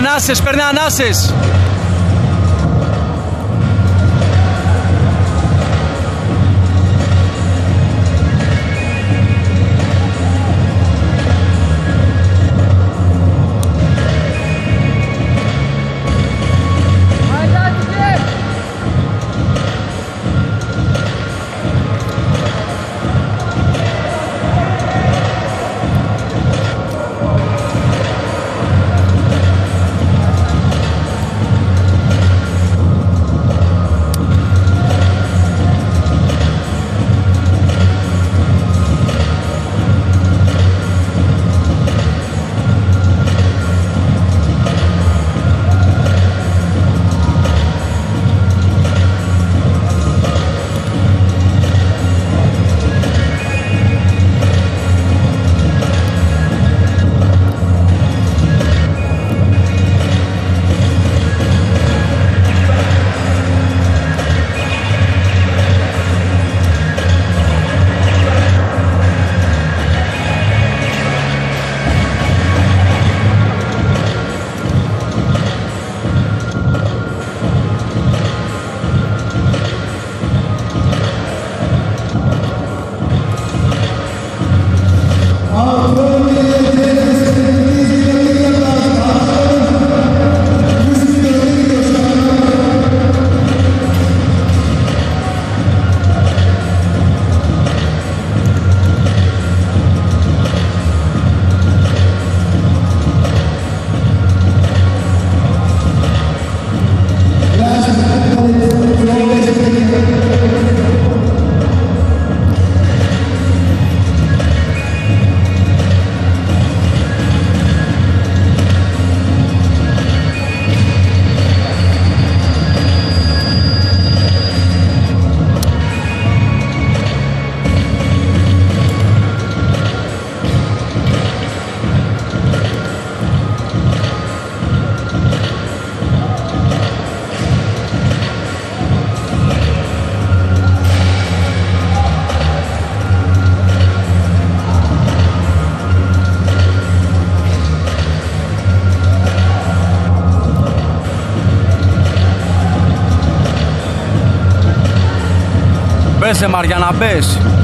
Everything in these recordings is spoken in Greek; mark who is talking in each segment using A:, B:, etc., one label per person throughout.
A: Pernas, pernas. Ανάσες. Μπέσε Μαριάννα, μπες.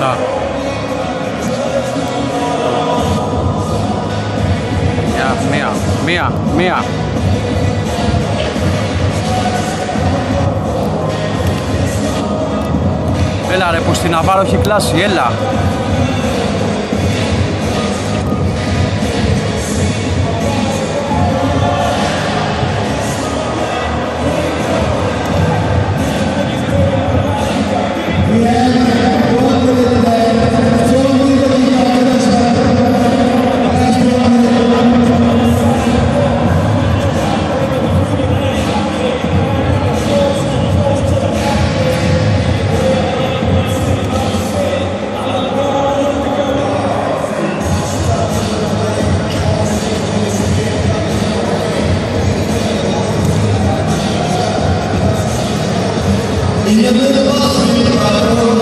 A: Μια, μία, μία, μία. Έλα ρε που στην Αβάρο έχει κλάσει, έλα. In the middle of the